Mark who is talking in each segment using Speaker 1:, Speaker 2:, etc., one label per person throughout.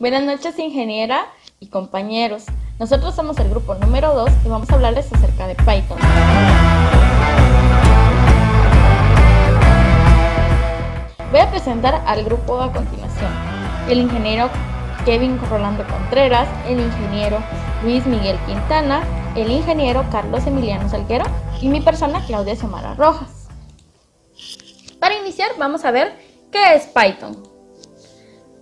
Speaker 1: Buenas noches, ingeniera y compañeros. Nosotros somos el grupo número 2 y vamos a hablarles acerca de Python. Voy a presentar al grupo a continuación. El ingeniero Kevin Rolando Contreras, el ingeniero Luis Miguel Quintana, el ingeniero Carlos Emiliano Salguero y mi persona Claudia Samara Rojas. Para iniciar vamos a ver qué es Python.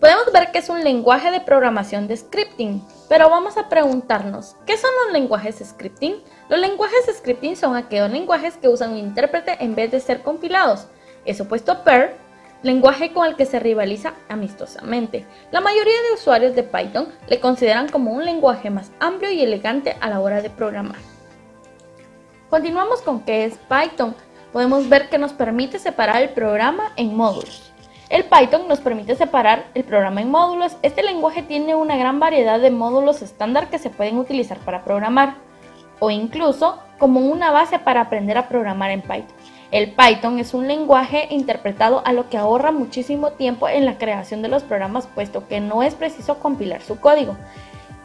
Speaker 1: Podemos ver que es un lenguaje de programación de scripting, pero vamos a preguntarnos, ¿qué son los lenguajes scripting? Los lenguajes scripting son aquellos lenguajes que usan un intérprete en vez de ser compilados. Es opuesto Perl, lenguaje con el que se rivaliza amistosamente. La mayoría de usuarios de Python le consideran como un lenguaje más amplio y elegante a la hora de programar. Continuamos con qué es Python. Podemos ver que nos permite separar el programa en módulos. El Python nos permite separar el programa en módulos. Este lenguaje tiene una gran variedad de módulos estándar que se pueden utilizar para programar o incluso como una base para aprender a programar en Python. El Python es un lenguaje interpretado a lo que ahorra muchísimo tiempo en la creación de los programas puesto que no es preciso compilar su código.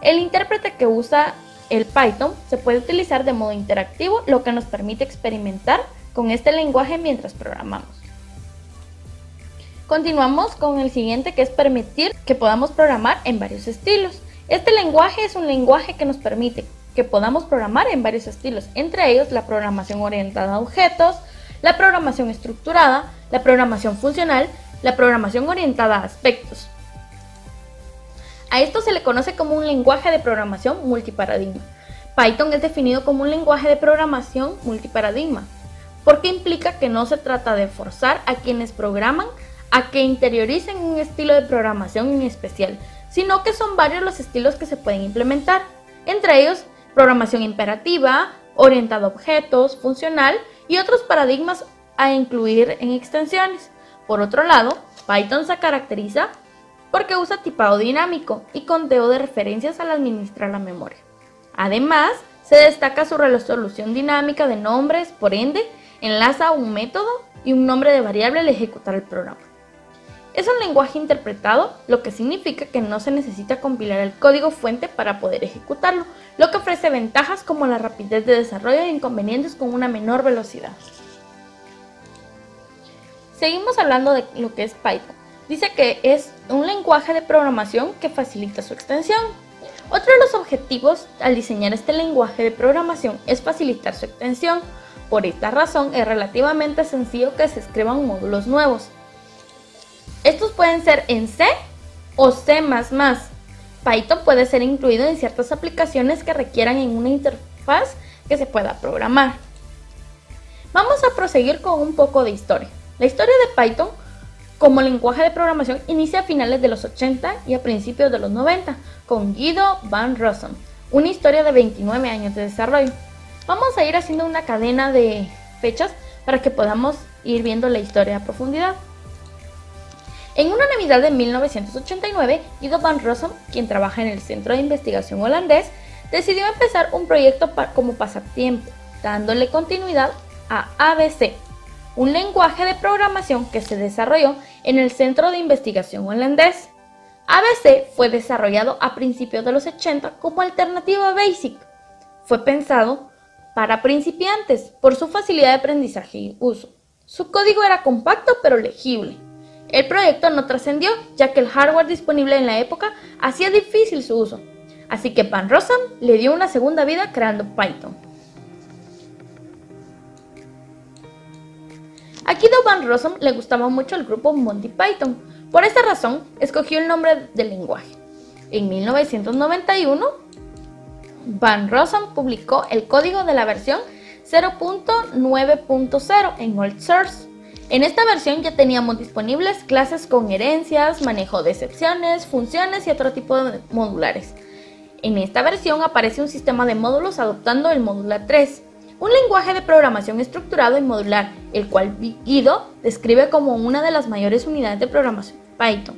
Speaker 1: El intérprete que usa el Python se puede utilizar de modo interactivo, lo que nos permite experimentar con este lenguaje mientras programamos. Continuamos con el siguiente que es permitir que podamos programar en varios estilos. Este lenguaje es un lenguaje que nos permite que podamos programar en varios estilos, entre ellos la programación orientada a objetos, la programación estructurada, la programación funcional, la programación orientada a aspectos. A esto se le conoce como un lenguaje de programación multiparadigma. Python es definido como un lenguaje de programación multiparadigma, porque implica que no se trata de forzar a quienes programan a que interioricen un estilo de programación en especial, sino que son varios los estilos que se pueden implementar, entre ellos programación imperativa, orientada a objetos, funcional y otros paradigmas a incluir en extensiones. Por otro lado, Python se caracteriza porque usa tipado dinámico y conteo de referencias al administrar la memoria. Además, se destaca su resolución dinámica de nombres, por ende, enlaza un método y un nombre de variable al ejecutar el programa. Es un lenguaje interpretado, lo que significa que no se necesita compilar el código fuente para poder ejecutarlo, lo que ofrece ventajas como la rapidez de desarrollo e inconvenientes con una menor velocidad. Seguimos hablando de lo que es Python. Dice que es un lenguaje de programación que facilita su extensión. Otro de los objetivos al diseñar este lenguaje de programación es facilitar su extensión. Por esta razón es relativamente sencillo que se escriban módulos nuevos. Estos pueden ser en C o C++. Python puede ser incluido en ciertas aplicaciones que requieran en una interfaz que se pueda programar. Vamos a proseguir con un poco de historia. La historia de Python como lenguaje de programación inicia a finales de los 80 y a principios de los 90 con Guido van Rossum, una historia de 29 años de desarrollo. Vamos a ir haciendo una cadena de fechas para que podamos ir viendo la historia a profundidad. En una Navidad de 1989, Guido van Rossum, quien trabaja en el Centro de Investigación holandés, decidió empezar un proyecto como pasatiempo, dándole continuidad a ABC, un lenguaje de programación que se desarrolló en el Centro de Investigación holandés. ABC fue desarrollado a principios de los 80 como alternativa a BASIC. Fue pensado para principiantes por su facilidad de aprendizaje y uso. Su código era compacto pero legible el proyecto no trascendió, ya que el hardware disponible en la época hacía difícil su uso, así que Van Rossum le dio una segunda vida creando Python. A Guido Van Rossum le gustaba mucho el grupo Monty Python, por esta razón escogió el nombre del lenguaje. En 1991, Van Rossum publicó el código de la versión 0.9.0 en Old Source en esta versión ya teníamos disponibles clases con herencias, manejo de excepciones, funciones y otro tipo de modulares. En esta versión aparece un sistema de módulos adoptando el Modular 3, un lenguaje de programación estructurado y modular, el cual Guido describe como una de las mayores unidades de programación Python.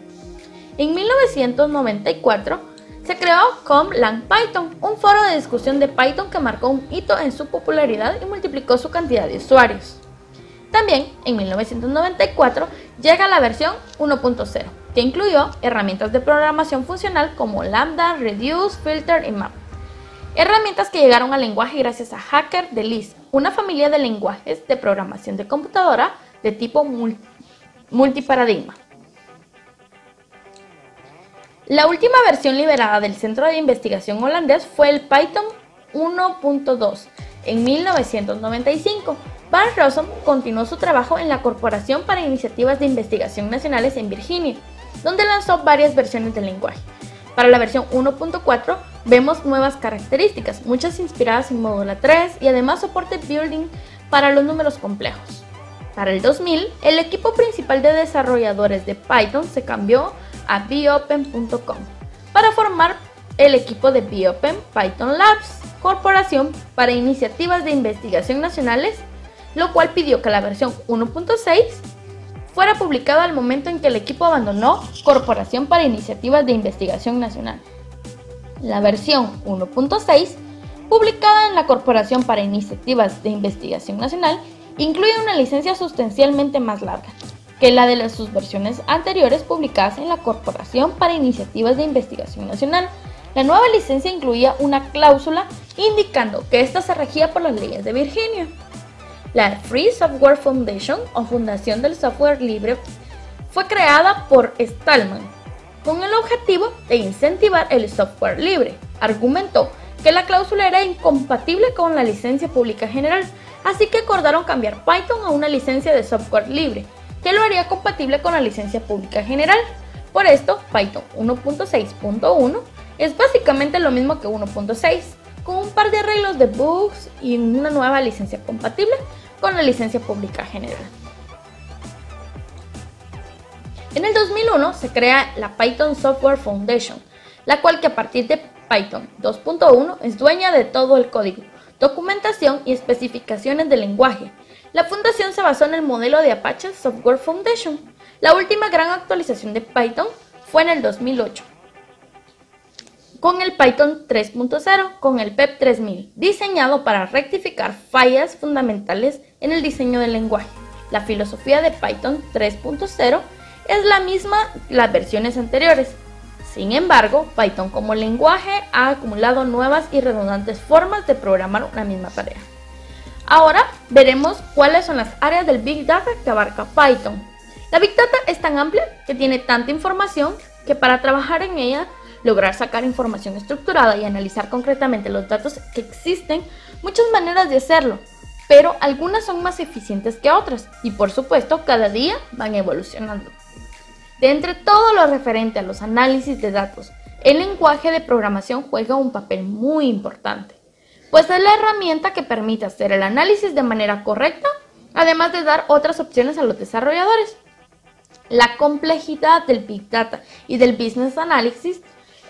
Speaker 1: En 1994 se creó ComLang Python, un foro de discusión de Python que marcó un hito en su popularidad y multiplicó su cantidad de usuarios. También, en 1994, llega la versión 1.0, que incluyó herramientas de programación funcional como Lambda, Reduce, Filter y Map. Herramientas que llegaron al lenguaje gracias a Hacker de Lisp, una familia de lenguajes de programación de computadora de tipo multiparadigma. La última versión liberada del Centro de Investigación holandés fue el Python 1.2 en 1995. Van Rossum continuó su trabajo en la Corporación para Iniciativas de Investigación Nacionales en Virginia, donde lanzó varias versiones del lenguaje. Para la versión 1.4 vemos nuevas características, muchas inspiradas en Modula 3 y además soporte building para los números complejos. Para el 2000, el equipo principal de desarrolladores de Python se cambió a bopen.com para formar el equipo de Bopen Python Labs, Corporación para Iniciativas de Investigación Nacionales, lo cual pidió que la versión 1.6 fuera publicado al momento en que el equipo abandonó Corporación para Iniciativas de Investigación Nacional. La versión 1.6, publicada en la Corporación para Iniciativas de Investigación Nacional, incluye una licencia sustancialmente más larga que la de sus versiones anteriores publicadas en la Corporación para Iniciativas de Investigación Nacional. La nueva licencia incluía una cláusula indicando que ésta se regía por las leyes de Virginia. La Free Software Foundation o Fundación del Software Libre fue creada por Stallman con el objetivo de incentivar el software libre. Argumentó que la cláusula era incompatible con la licencia pública general, así que acordaron cambiar Python a una licencia de software libre, que lo haría compatible con la licencia pública general. Por esto, Python 1.6.1 es básicamente lo mismo que 1.6, con un par de arreglos de bugs y una nueva licencia compatible con la licencia pública general. En el 2001 se crea la Python Software Foundation, la cual que a partir de Python 2.1 es dueña de todo el código, documentación y especificaciones del lenguaje. La fundación se basó en el modelo de Apache Software Foundation. La última gran actualización de Python fue en el 2008 con el Python 3.0 con el PEP 3000, diseñado para rectificar fallas fundamentales en el diseño del lenguaje. La filosofía de Python 3.0 es la misma las versiones anteriores. Sin embargo, Python como lenguaje ha acumulado nuevas y redundantes formas de programar una misma tarea. Ahora veremos cuáles son las áreas del Big Data que abarca Python. La Big Data es tan amplia que tiene tanta información que para trabajar en ella lograr sacar información estructurada y analizar concretamente los datos que existen, muchas maneras de hacerlo, pero algunas son más eficientes que otras y por supuesto cada día van evolucionando. De entre todo lo referente a los análisis de datos, el lenguaje de programación juega un papel muy importante, pues es la herramienta que permite hacer el análisis de manera correcta, además de dar otras opciones a los desarrolladores. La complejidad del Big Data y del Business Analysis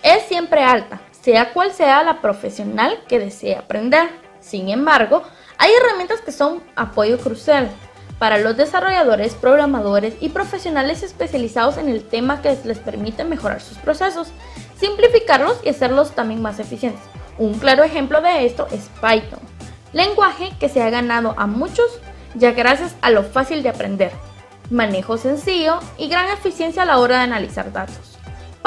Speaker 1: es siempre alta, sea cual sea la profesional que desee aprender. Sin embargo, hay herramientas que son apoyo crucial para los desarrolladores, programadores y profesionales especializados en el tema que les permite mejorar sus procesos, simplificarlos y hacerlos también más eficientes. Un claro ejemplo de esto es Python, lenguaje que se ha ganado a muchos ya gracias a lo fácil de aprender, manejo sencillo y gran eficiencia a la hora de analizar datos.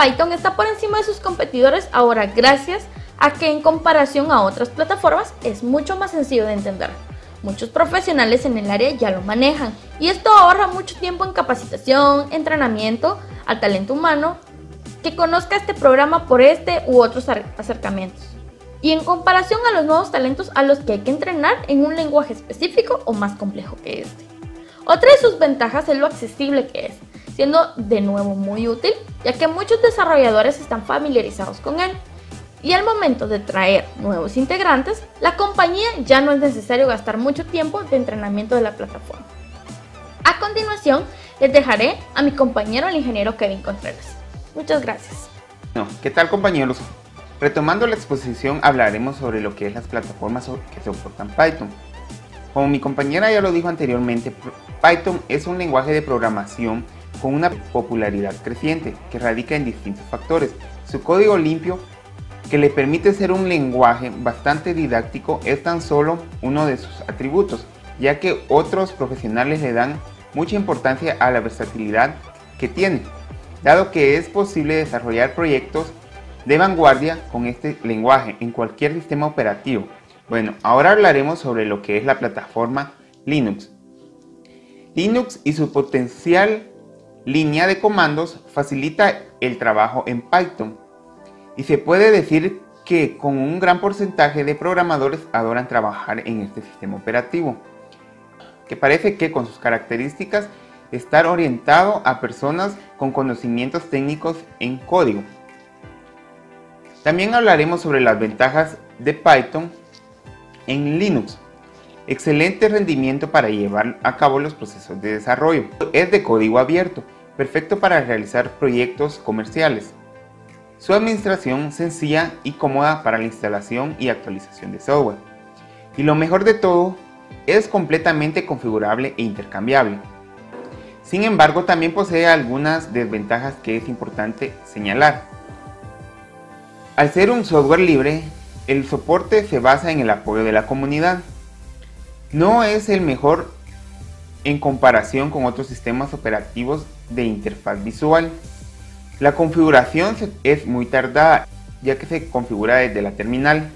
Speaker 1: Python está por encima de sus competidores ahora gracias a que en comparación a otras plataformas es mucho más sencillo de entender. Muchos profesionales en el área ya lo manejan y esto ahorra mucho tiempo en capacitación, entrenamiento al talento humano que conozca este programa por este u otros acercamientos. Y en comparación a los nuevos talentos a los que hay que entrenar en un lenguaje específico o más complejo que este. Otra de sus ventajas es lo accesible que es siendo de nuevo muy útil, ya que muchos desarrolladores están familiarizados con él. Y al momento de traer nuevos integrantes, la compañía ya no es necesario gastar mucho tiempo de entrenamiento de la plataforma. A continuación, les dejaré a mi compañero el ingeniero Kevin Contreras. Muchas gracias.
Speaker 2: ¿Qué tal compañeros? Retomando la exposición hablaremos sobre lo que es las plataformas que soportan Python. Como mi compañera ya lo dijo anteriormente, Python es un lenguaje de programación con una popularidad creciente que radica en distintos factores. Su código limpio, que le permite ser un lenguaje bastante didáctico, es tan solo uno de sus atributos, ya que otros profesionales le dan mucha importancia a la versatilidad que tiene. dado que es posible desarrollar proyectos de vanguardia con este lenguaje en cualquier sistema operativo. Bueno, ahora hablaremos sobre lo que es la plataforma Linux. Linux y su potencial línea de comandos facilita el trabajo en Python y se puede decir que con un gran porcentaje de programadores adoran trabajar en este sistema operativo, que parece que con sus características estar orientado a personas con conocimientos técnicos en código. También hablaremos sobre las ventajas de Python en Linux. Excelente rendimiento para llevar a cabo los procesos de desarrollo. Es de código abierto, perfecto para realizar proyectos comerciales. Su administración sencilla y cómoda para la instalación y actualización de software. Y lo mejor de todo, es completamente configurable e intercambiable. Sin embargo, también posee algunas desventajas que es importante señalar. Al ser un software libre, el soporte se basa en el apoyo de la comunidad. No es el mejor en comparación con otros sistemas operativos de interfaz visual. La configuración es muy tardada ya que se configura desde la terminal.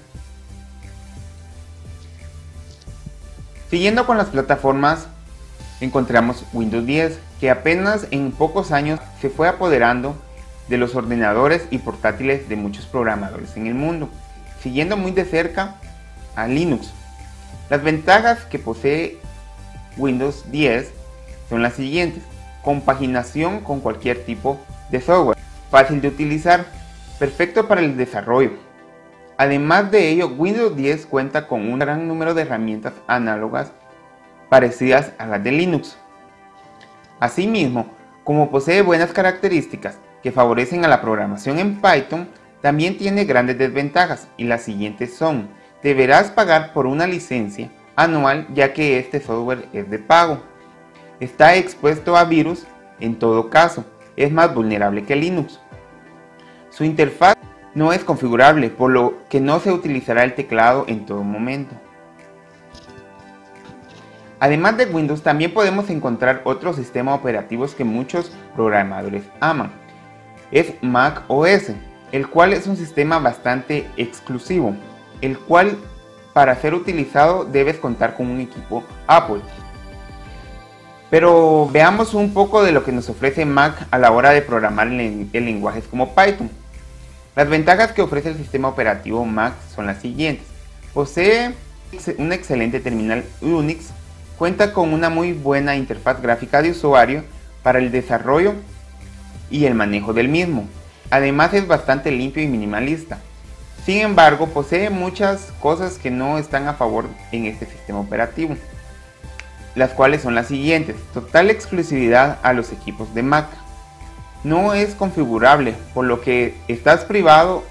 Speaker 2: Siguiendo con las plataformas, encontramos Windows 10, que apenas en pocos años se fue apoderando de los ordenadores y portátiles de muchos programadores en el mundo, siguiendo muy de cerca a Linux. Las ventajas que posee Windows 10 son las siguientes. Compaginación con cualquier tipo de software fácil de utilizar, perfecto para el desarrollo. Además de ello, Windows 10 cuenta con un gran número de herramientas análogas parecidas a las de Linux. Asimismo, como posee buenas características que favorecen a la programación en Python, también tiene grandes desventajas y las siguientes son, deberás pagar por una licencia anual ya que este software es de pago. Está expuesto a virus en todo caso, es más vulnerable que Linux. Su interfaz no es configurable, por lo que no se utilizará el teclado en todo momento. Además de Windows, también podemos encontrar otros sistemas operativos que muchos programadores aman. Es Mac OS, el cual es un sistema bastante exclusivo, el cual para ser utilizado debes contar con un equipo Apple. Pero veamos un poco de lo que nos ofrece Mac a la hora de programar en, lenguajes como Python. Las ventajas que ofrece el sistema operativo Mac son las siguientes. Posee un excelente terminal Unix, cuenta con una muy buena interfaz gráfica de usuario para el desarrollo y el manejo del mismo. Además es bastante limpio y minimalista. Sin embargo, posee muchas cosas que no están a favor en este sistema operativo las cuales son las siguientes. Total exclusividad a los equipos de Mac. No es configurable, por lo que estás privado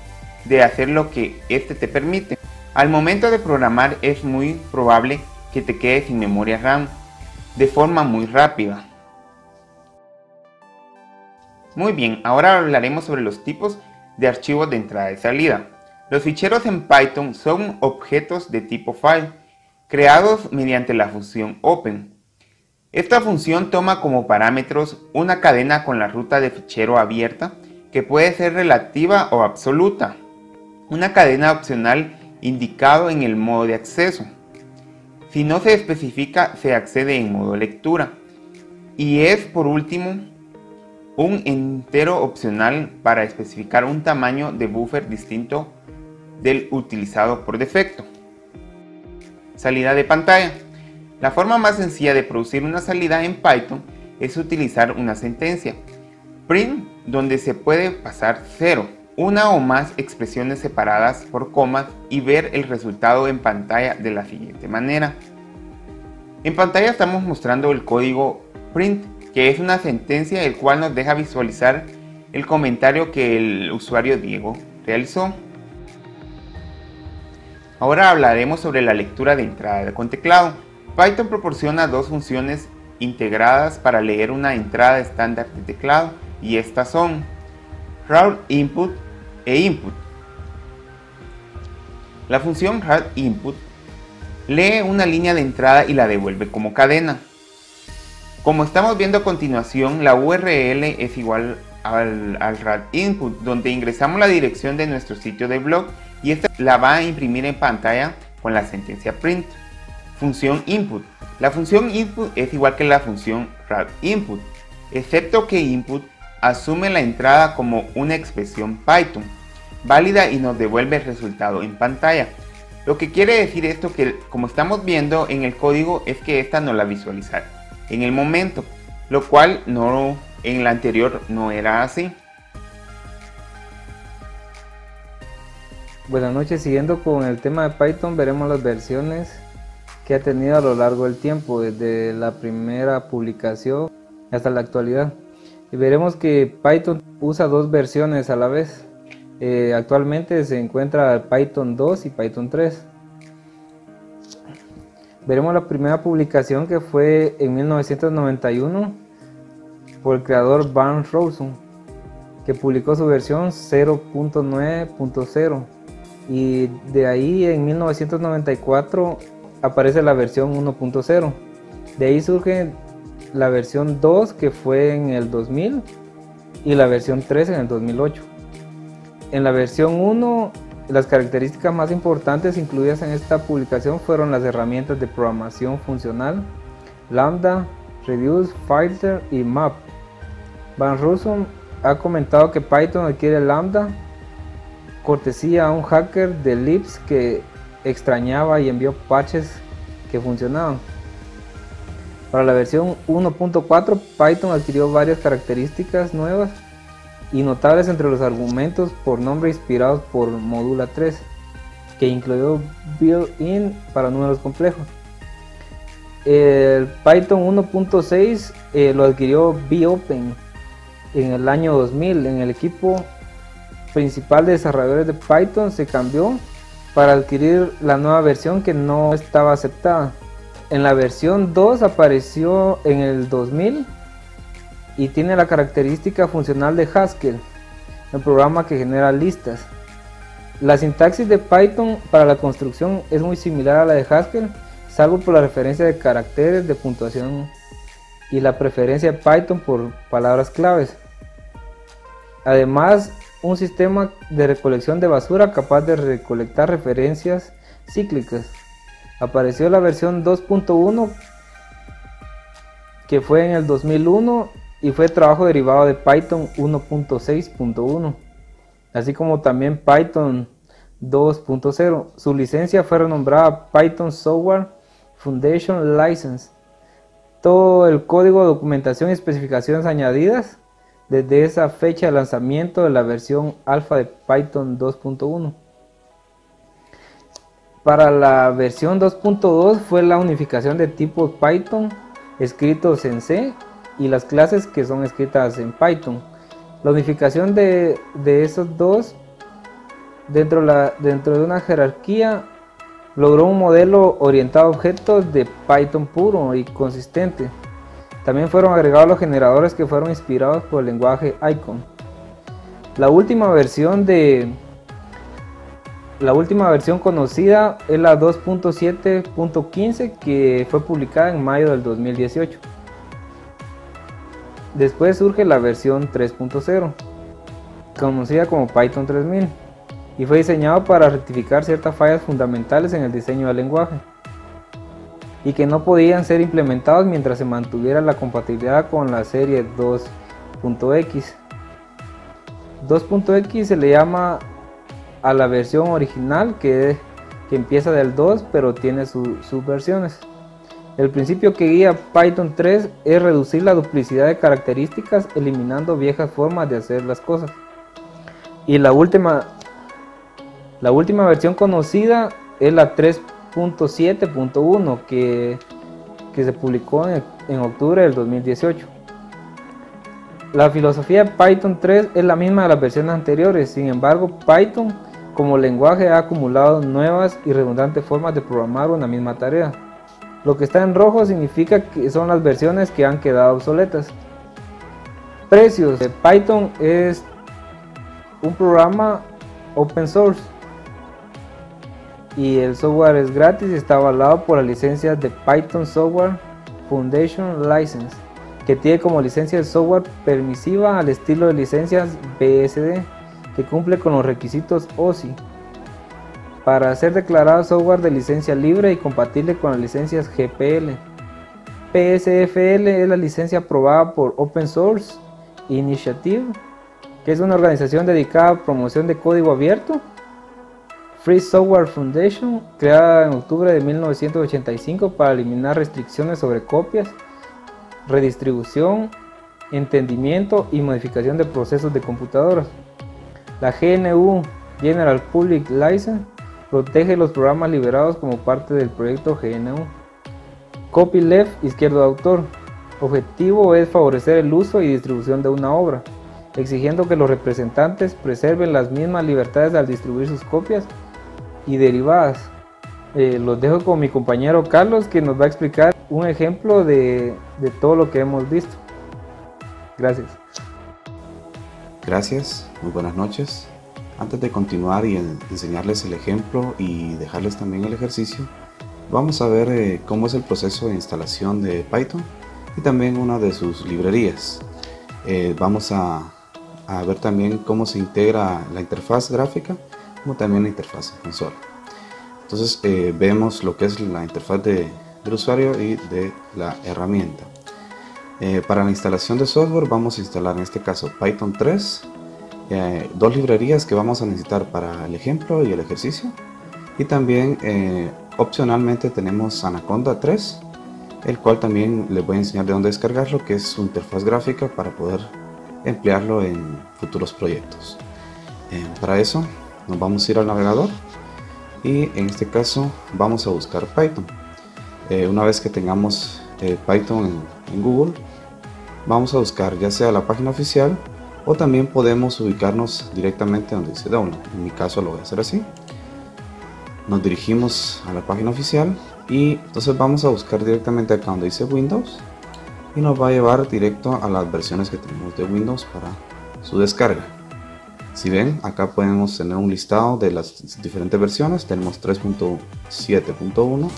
Speaker 2: de hacer lo que este te permite. Al momento de programar es muy probable que te quedes sin memoria RAM de forma muy rápida. Muy bien, ahora hablaremos sobre los tipos de archivos de entrada y salida. Los ficheros en Python son objetos de tipo file creados mediante la función open. Esta función toma como parámetros una cadena con la ruta de fichero abierta que puede ser relativa o absoluta, una cadena opcional indicado en el modo de acceso. Si no se especifica, se accede en modo lectura. Y es, por último, un entero opcional para especificar un tamaño de buffer distinto del utilizado por defecto. Salida de pantalla. La forma más sencilla de producir una salida en Python es utilizar una sentencia print donde se puede pasar cero, una o más expresiones separadas por comas y ver el resultado en pantalla de la siguiente manera. En pantalla estamos mostrando el código print, que es una sentencia el cual nos deja visualizar el comentario que el usuario Diego realizó. Ahora hablaremos sobre la lectura de entrada con teclado. Python proporciona dos funciones integradas para leer una entrada estándar de teclado y estas son Input e Input. La función Input lee una línea de entrada y la devuelve como cadena. Como estamos viendo a continuación, la URL es igual al, al donde ingresamos la dirección de nuestro sitio de blog y esta la va a imprimir en pantalla con la sentencia print. Función input. La función input es igual que la función RAD input, excepto que input asume la entrada como una expresión Python válida y nos devuelve el resultado en pantalla. Lo que quiere decir esto que como estamos viendo en el código es que esta no la visualizar en el momento, lo cual no en la anterior no era así.
Speaker 3: Buenas noches, siguiendo con el tema de Python veremos las versiones que ha tenido a lo largo del tiempo, desde la primera publicación hasta la actualidad. Y veremos que Python usa dos versiones a la vez. Eh, actualmente se encuentra Python 2 y Python 3. Veremos la primera publicación que fue en 1991 por el creador Barnes Rosen, que publicó su versión 0.9.0 y de ahí en 1994 aparece la versión 1.0. De ahí surge la versión 2 que fue en el 2000 y la versión 3 en el 2008. En la versión 1, las características más importantes incluidas en esta publicación fueron las herramientas de programación funcional, Lambda, Reduce, Filter y Map. Van Rossum ha comentado que Python adquiere Lambda cortesía a un hacker de Lips que extrañaba y envió patches que funcionaban. Para la versión 1.4 Python adquirió varias características nuevas y notables entre los argumentos por nombre inspirados por Modula 3, que incluyó built-in para números complejos. El Python 1.6 eh, lo adquirió BOpen en el año 2000. En el equipo principal de desarrolladores de Python se cambió para adquirir la nueva versión que no estaba aceptada. En la versión 2 apareció en el 2000 y tiene la característica funcional de Haskell, el programa que genera listas. La sintaxis de Python para la construcción es muy similar a la de Haskell, salvo por la referencia de caracteres de puntuación y la preferencia de Python por palabras claves. Además, un sistema de recolección de basura capaz de recolectar referencias cíclicas. Apareció la versión 2.1 que fue en el 2001 y fue trabajo derivado de Python 1.6.1, así como también Python 2.0. Su licencia fue renombrada Python Software Foundation License. Todo el código, documentación y especificaciones añadidas desde esa fecha de lanzamiento de la versión alfa de Python 2.1. Para la versión 2.2 fue la unificación de tipos Python escritos en C y las clases que son escritas en Python. La unificación de, esos dos dentro, de una jerarquía logró un modelo orientado a objetos de Python puro y consistente. También fueron agregados los generadores que fueron inspirados por el lenguaje Icon. La última versión de la última versión conocida es la 2.7.15 que fue publicada en mayo del 2018. Después surge la versión 3.0, conocida como Python 3000, y fue diseñado para rectificar ciertas fallas fundamentales en el diseño del lenguaje, y que no podían ser implementados mientras se mantuviera la compatibilidad con la serie 2.x. 2.x se le llama a la versión original que, empieza del 2 pero tiene sus versiones. El principio que guía Python 3 es reducir la duplicidad de características eliminando viejas formas de hacer las cosas. Y la última, la última versión conocida es la 3.7.1 que, que se publicó en, en octubre del 2018. La filosofía de Python 3 es la misma de las versiones anteriores, sin embargo Python como lenguaje ha acumulado nuevas y redundantes formas de programar una misma tarea. Lo que está en rojo significa que son las versiones que han quedado obsoletas. Precios. Python es un programa open source y el software es gratis y está avalado por la licencia de Python Software Foundation License. que tiene como licencia el software permisiva al estilo de licencias BSD, que cumple con los requisitos OSI para ser declarado software de licencia libre y compatible con las licencias GPL. PSFL es la licencia aprobada por Open Source Initiative, que es una organización dedicada a promoción de código abierto. Free Software Foundation, creada en octubre de 1985 para eliminar restricciones sobre copias, redistribución, entendimiento y modificación de procesos de computadoras. La GNU General Public License protege los programas liberados como parte del proyecto GNU. Copyleft, izquierdo de autor. Objetivo es favorecer el uso y distribución de una obra, exigiendo que los representantes preserven las mismas libertades al distribuir sus copias y derivadas. Eh, los dejo con mi compañero Carlos que nos va a explicar un ejemplo de, de todo lo que hemos visto. Gracias.
Speaker 4: Gracias, muy buenas noches. Antes de continuar y enseñarles el ejemplo y dejarles también el ejercicio, vamos a ver eh, cómo es el proceso de instalación de Python y también una de sus librerías. Eh, vamos a, ver también cómo se integra la interfaz gráfica como también la interfaz en consola. Entonces eh, vemos lo que es la interfaz de, del usuario y de la herramienta. para la instalación de software vamos a instalar en este caso Python 3 eh, dos librerías que vamos a necesitar para el ejemplo y el ejercicio. Y también eh, opcionalmente tenemos Anaconda 3, el cual también les voy a enseñar de dónde descargarlo, que es su interfaz gráfica para poder emplearlo en futuros proyectos. Eh, para eso nos vamos a ir al navegador y en este caso vamos a buscar Python. una vez que tengamos Python en Google, vamos a buscar ya sea la página oficial o también podemos ubicarnos directamente donde dice download. En mi caso lo voy a hacer así. Nos dirigimos a la página oficial y entonces vamos a buscar directamente acá donde dice Windows y nos va a llevar directo a las versiones que tenemos de Windows para su descarga. Si ven, acá podemos tener un listado de las diferentes versiones. Tenemos 3.7.1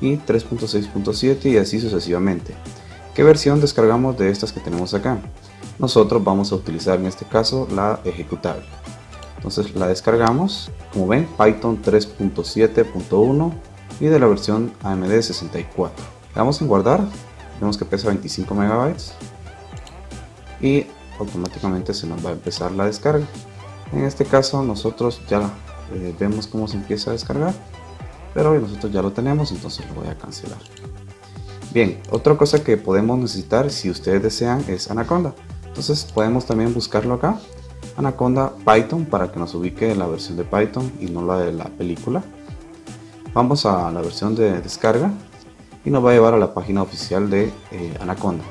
Speaker 4: y 3.6.7 y así sucesivamente. ¿Qué versión descargamos de estas que tenemos acá? nosotros vamos a utilizar en este caso la ejecutable. Entonces la descargamos, como ven, Python 3.7.1 y de la versión AMD 64. Le damos en guardar, vemos que pesa 25 megabytes y automáticamente se nos va a empezar la descarga. En este caso nosotros ya eh, vemos cómo se empieza a descargar, pero nosotros ya lo tenemos, entonces lo voy a cancelar. Bien, otra cosa que podemos necesitar si ustedes desean es Anaconda. Entonces podemos también buscarlo acá. Anaconda Python para que nos ubique la versión de Python y no la de la película. Vamos a la versión de descarga y nos va a llevar a la página oficial de eh, Anaconda.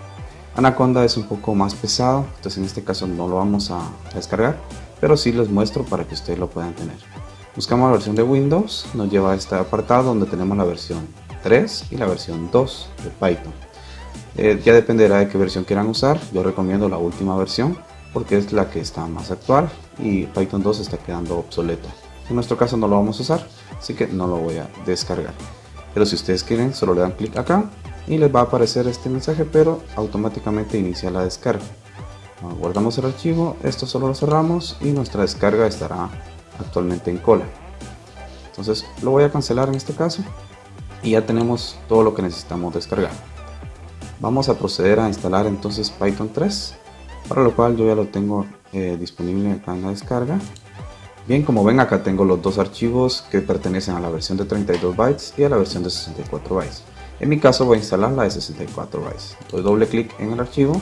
Speaker 4: Anaconda es un poco más pesado, entonces en este caso no lo vamos a, descargar, pero sí les muestro para que ustedes lo puedan tener. Buscamos la versión de Windows, nos lleva a este apartado donde tenemos la versión 3 y la versión 2 de Python. Eh, ya dependerá de qué versión quieran usar. Yo recomiendo la última versión porque es la que está más actual y Python 2 está quedando obsoleta. En nuestro caso no lo vamos a usar, así que no lo voy a descargar. Pero si ustedes quieren, solo le dan clic acá y les va a aparecer este mensaje, pero automáticamente inicia la descarga. Guardamos el archivo, esto solo lo cerramos y nuestra descarga estará actualmente en cola. Entonces lo voy a cancelar en este caso y ya tenemos todo lo que necesitamos descargar. Vamos a proceder a instalar entonces Python 3, para lo cual yo ya lo tengo eh, disponible acá en la descarga. Bien, como ven acá tengo los dos archivos que pertenecen a la versión de 32 bytes y a la versión de 64 bytes. En mi caso voy a instalar la de 64 bytes. Doy doble clic en el archivo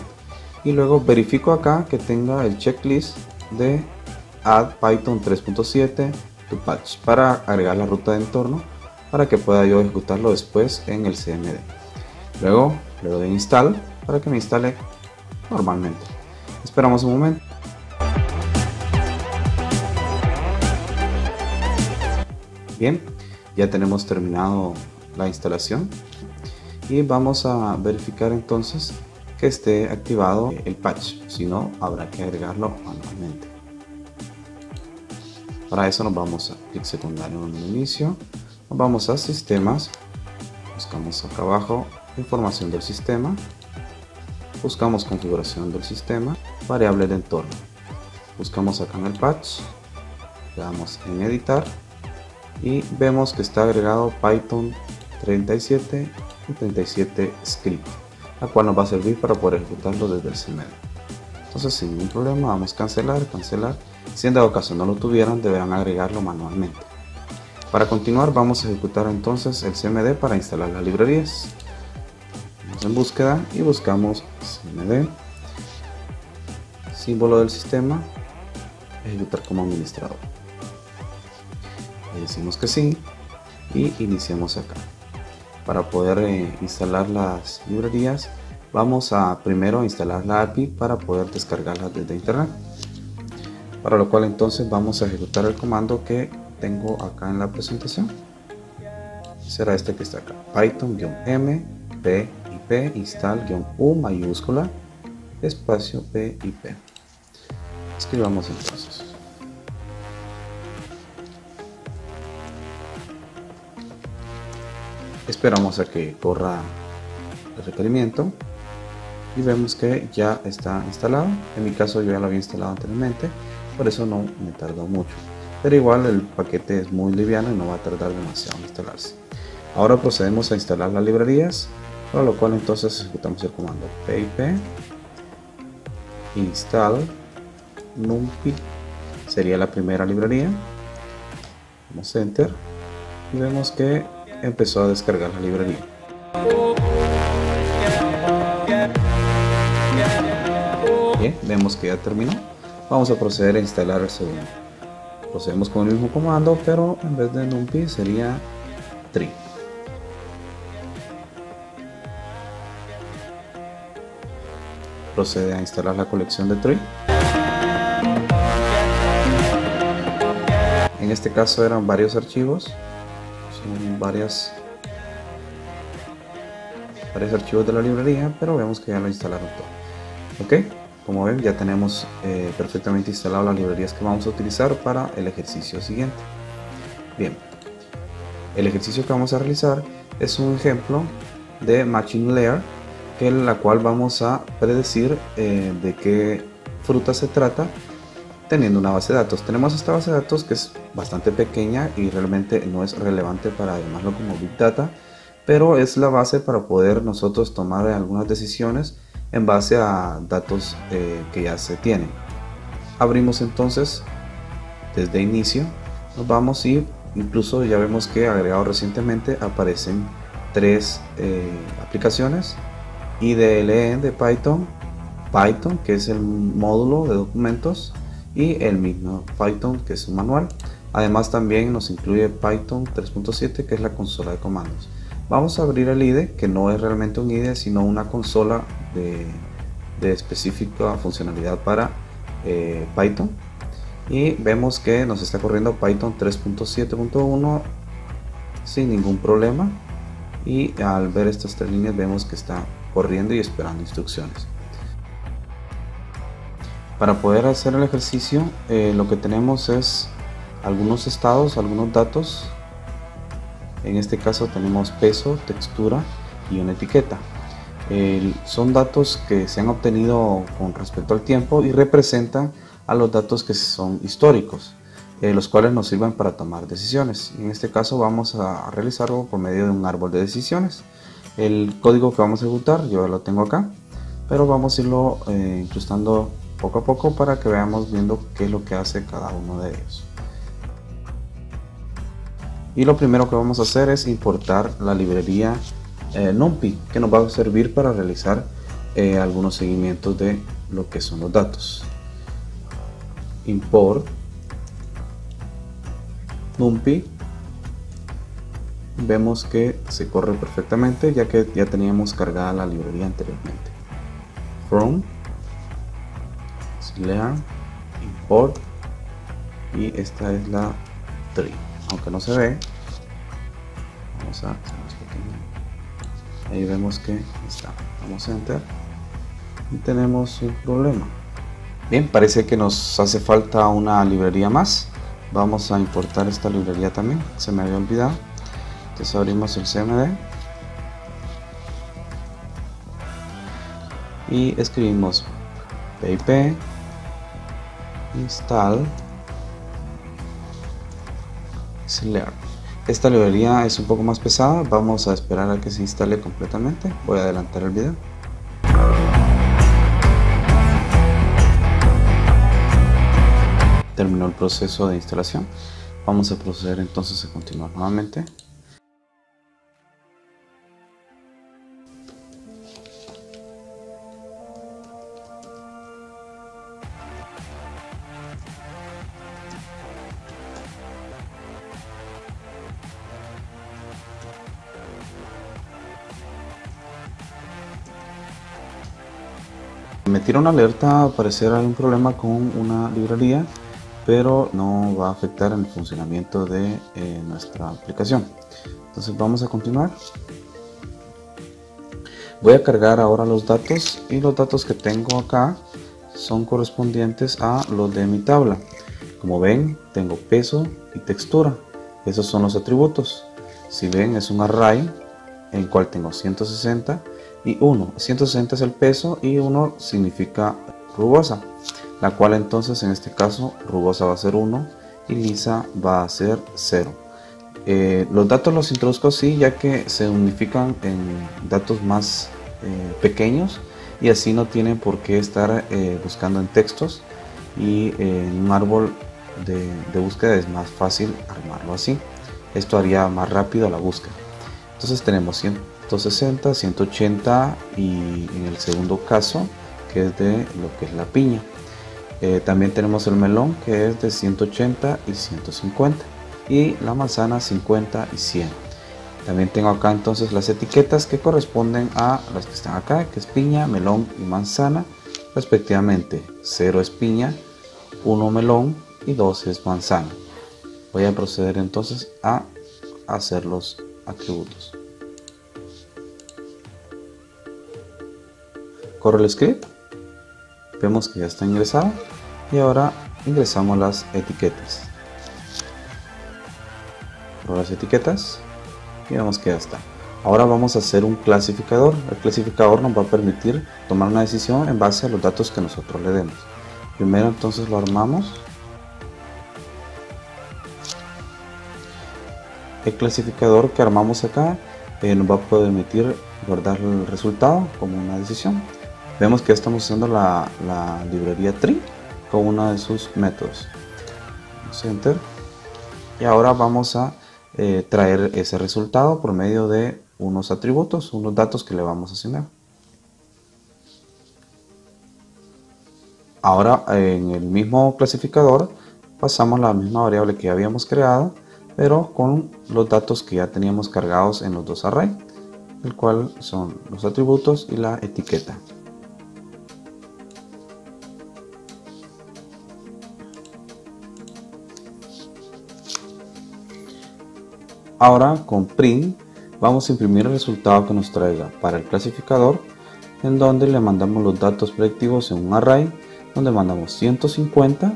Speaker 4: y luego verifico acá que tenga el checklist de add python 3.7 to patch para agregar la ruta de entorno para que pueda yo ejecutarlo después en el CMD. Luego le doy install para que me instale normalmente. Esperamos un momento. Bien, ya tenemos terminado la instalación y vamos a verificar entonces que esté activado el patch, si no habrá que agregarlo manualmente. Para eso nos vamos a clic secundario en el inicio, nos vamos a sistemas, buscamos acá abajo información del sistema. Buscamos configuración del sistema, variable de entorno. Buscamos acá en el patch, le damos en editar. Y vemos que está agregado Python 37 y 37 script, la cual nos va a servir para poder ejecutarlo desde el CMD. Entonces sin ningún problema vamos a cancelar, cancelar. Si en dado caso no lo tuvieran deberán agregarlo manualmente. Para continuar vamos a ejecutar entonces el CMD para instalar las librerías. Vamos en búsqueda y buscamos CMD, símbolo del sistema, ejecutar como administrador. Le decimos que sí y iniciamos acá. Para poder eh, instalar las librerías vamos a primero instalar la API para poder descargarla desde internet. Para lo cual entonces vamos a ejecutar el comando que tengo acá en la presentación. Será este que está acá. Python-m pip install-u mayúscula espacio pip escribamos entonces esperamos a que corra el requerimiento y vemos que ya está instalado en mi caso yo ya lo había instalado anteriormente por eso no me tardó mucho pero igual el paquete es muy liviano y no va a tardar demasiado en instalarse. Ahora procedemos a instalar las librerías, para lo cual entonces ejecutamos el comando pip install numpy sería la primera librería. Damos enter y vemos que empezó a descargar la librería. Bien, vemos que ya terminó. Vamos a proceder a instalar el segundo procedemos con el mismo comando pero en vez de numpy sería tree procede a instalar la colección de tree en este caso eran varios archivos varias varios archivos de la librería pero vemos que ya lo instalaron todo ok como ven ya tenemos eh, perfectamente instalado las librerías que vamos a utilizar para el ejercicio siguiente. Bien, el ejercicio que vamos a realizar es un ejemplo de Machine Layer que la cual vamos a predecir eh, de qué fruta se trata teniendo una base de datos. Tenemos esta base de datos que es bastante pequeña y realmente no es relevante para llamarlo como Big Data, pero es la base para poder nosotros tomar algunas decisiones en base a datos eh, que ya se tienen. Abrimos entonces desde inicio, nos vamos y incluso ya vemos que agregado recientemente aparecen tres eh, aplicaciones IDLE de Python, Python que es el módulo de documentos y el mismo Python que es un manual. Además también nos incluye Python 3.7 que es la consola de comandos. Vamos a abrir el IDE, que no es realmente un IDE, sino una consola de, específica funcionalidad para eh, Python. Y vemos que nos está corriendo Python 3.7.1 sin ningún problema. Y al ver estas tres líneas vemos que está corriendo y esperando instrucciones. Para poder hacer el ejercicio, eh, lo que tenemos es algunos estados, algunos datos en este caso tenemos peso, textura y una etiqueta. son datos que se han obtenido con respecto al tiempo y representan a los datos que son históricos, eh, los cuales nos sirven para tomar decisiones. En este caso vamos a realizarlo por medio de un árbol de decisiones. El código que vamos a ejecutar yo lo tengo acá, pero vamos a irlo eh, incrustando poco a poco para que veamos viendo qué es lo que hace cada uno de ellos. Y lo primero que vamos a hacer es importar la librería eh, NumPy que nos va a servir para realizar eh, algunos seguimientos de lo que son los datos. Import NumPy. Vemos que se corre perfectamente ya que ya teníamos cargada la librería anteriormente. From import y esta es la tree aunque no se ve vamos a ahí vemos que está. Vamos a enter y tenemos un problema. Bien parece que nos hace falta una librería más. Vamos a importar esta librería también. Se me había olvidado. Entonces abrimos el cmd y escribimos pip install Slayer. Esta librería es un poco más pesada, vamos a esperar a que se instale completamente. Voy a adelantar el video. Terminó el proceso de instalación. Vamos a proceder entonces a continuar nuevamente. Me tira una alerta, parecer hay un problema con una librería, pero no va a afectar el funcionamiento de eh, nuestra aplicación. Entonces vamos a continuar. Voy a cargar ahora los datos y los datos que tengo acá son correspondientes a los de mi tabla. Como ven, tengo peso y textura. Esos son los atributos. Si ven, es un array en el cual tengo 160 y 1. 160 es el peso y 1 significa rugosa, la cual entonces en este caso rugosa va a ser 1 y lisa va a ser 0. Eh, los datos los introduzco así ya que se unifican en datos más eh, pequeños y así no tienen por qué estar eh, buscando en textos y en un árbol de, de búsqueda es más fácil armarlo así. Esto haría más rápido la búsqueda. Entonces tenemos 100 160, 180 y en el segundo caso que es de lo que es la piña. Eh, también tenemos el melón que es de 180 y 150 y la manzana 50 y 100. También tengo acá entonces las etiquetas que corresponden a las que están acá, que es piña, melón y manzana, respectivamente. 0 es piña, 1 melón y 2 es manzana. Voy a proceder entonces a hacer los atributos. Corre el script vemos que ya está ingresado y ahora ingresamos las etiquetas. Por las etiquetas y vemos que ya está. Ahora vamos a hacer un clasificador. El clasificador nos va a permitir tomar una decisión en base a los datos que nosotros le demos. Primero entonces lo armamos. El clasificador que armamos acá eh, nos va a permitir guardar el resultado como una decisión vemos que estamos usando la, librería tree con uno de sus métodos. Enter. Y ahora vamos a eh, traer ese resultado por medio de unos atributos unos datos que le vamos a asignar. Ahora en el mismo clasificador pasamos la misma variable que habíamos creado pero con los datos que ya teníamos cargados en los dos arrays el cual son los atributos y la etiqueta Ahora con print vamos a imprimir el resultado que nos traiga para el clasificador en donde le mandamos los datos predictivos en un array donde mandamos 150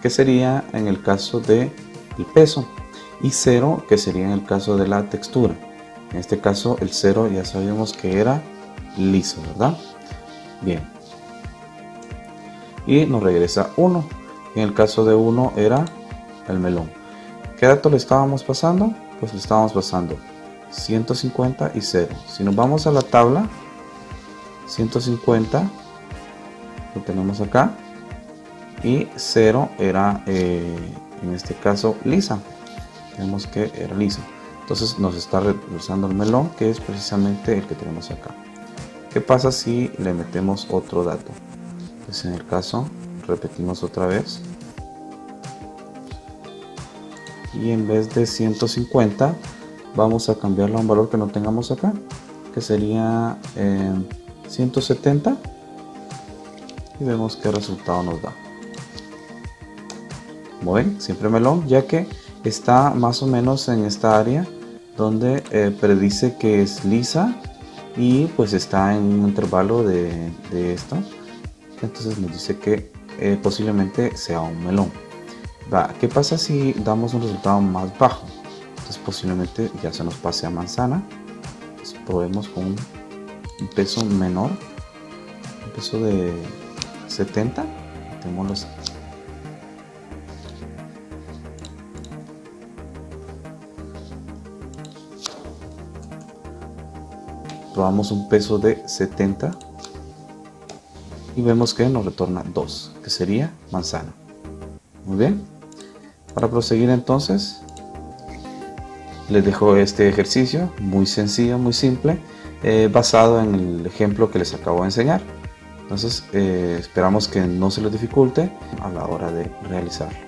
Speaker 4: que sería en el caso de el peso y 0 que sería en el caso de la textura. En este caso el 0 ya sabíamos que era liso verdad bien. Y nos regresa 1 en el caso de 1 era el melón ¿qué dato le estábamos pasando? pues le estábamos pasando 150 y 0. Si nos vamos a la tabla, 150 lo tenemos acá y 0 era eh, en este caso lisa. Vemos que era lisa. Entonces nos está usando el melón que es precisamente el que tenemos acá. ¿Qué pasa si le metemos otro dato? Pues en el caso repetimos otra vez y en vez de 150 vamos a cambiarlo a un valor que no tengamos acá que sería 170 eh, y vemos qué resultado nos da. Como ven siempre melón ya que está más o menos en esta área donde eh, predice que es lisa y pues está en un intervalo de, esto. Entonces nos dice que eh, posiblemente sea un melón ¿Qué pasa si damos un resultado más bajo? Entonces posiblemente ya se nos pase a manzana. probemos con un peso menor. peso de 70. Tenemos probamos un peso de 70 y vemos que nos retorna 2, que sería manzana. Muy bien. Para proseguir entonces, les dejo este ejercicio muy sencillo, muy simple, eh, basado en el ejemplo que les acabo de enseñar. Entonces, eh, esperamos que no se les dificulte a la hora de realizarlo.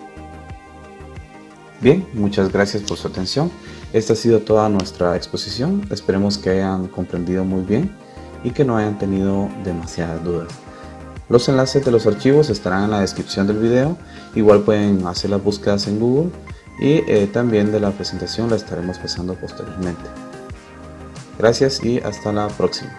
Speaker 4: Bien, muchas gracias por su atención. Esta ha sido toda nuestra exposición. Esperemos que hayan comprendido muy bien y que no hayan tenido demasiadas dudas. Los enlaces de los archivos estarán en la descripción del video. Igual pueden hacer las búsquedas en Google y eh, también de la presentación la estaremos pasando posteriormente. Gracias y hasta la próxima.